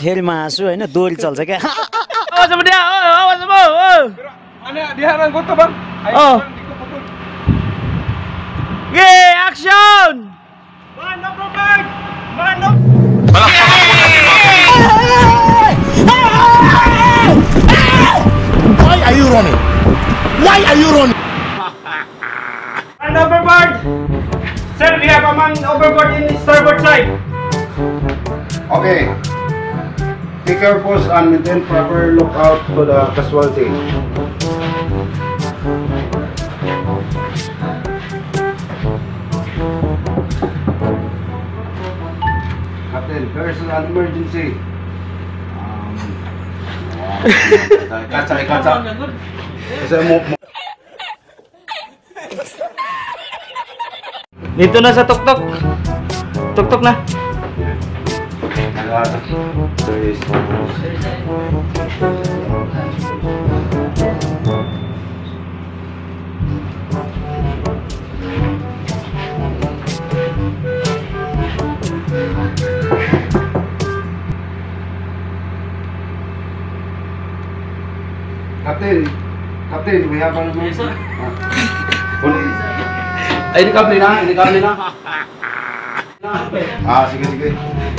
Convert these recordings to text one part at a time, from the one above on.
फेरि म हाँसु होइन दोरी चल्छ क्या Why are you running? Why are you running? Sir, we have a man overboard in the starboard side. Okay. Take your post and maintain proper lookout to the casualty. Captain, there is an emergency. Um, kaca, kaca. Kasi mo, mo. Dito na sa tuktok. Tuktok na. Kapten, kapten is no water ini kabel ah, ini kabel. Ah, ah sikit sikit.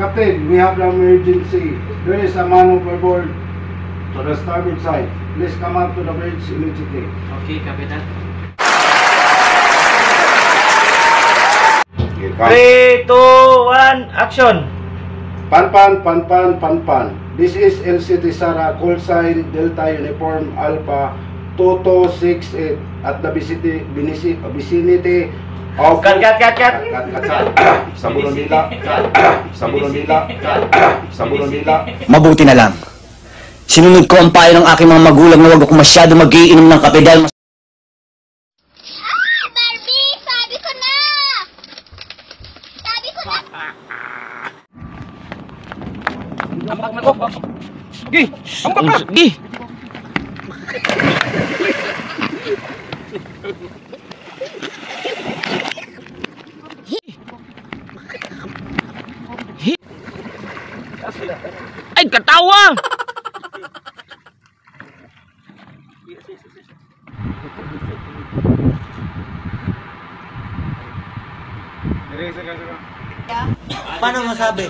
Captain, we have an emergency. There is a man overboard to the starboard side. Please come up to the bridge immediately. Oke, kapitan. Okay, come. Three, two, one, action! Panpan, panpan, panpan. This is LCT Sara, call sign Delta Uniform Alpha 2268 at the vicinity, vicinity, of... Cut, cut, cut, cut. Cut, cut, cut. Sa Bulondila. Sa Bulondila. Sa Bulondila. Mabuti na lang. Sinunod ko ang payo ng aking mga magulang na huwag ako masyado magiinom ng kape dahil mas Ah, Barbie! Sabi ko na! Sabi ko na! Gi. Ay, katawa! Dire, sige, sige. Paano masabi?